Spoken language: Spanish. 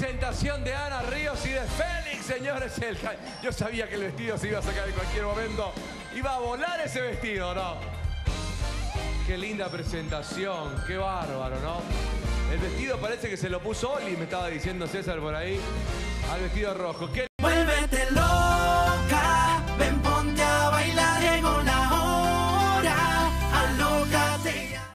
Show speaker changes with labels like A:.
A: presentación de Ana Ríos y de Félix, señores. El, yo sabía que el vestido se iba a sacar en cualquier momento. Iba a volar ese vestido, ¿no? Qué linda presentación, qué bárbaro, ¿no? El vestido parece que se lo puso Oli, me estaba diciendo César por ahí, al vestido rojo. Qué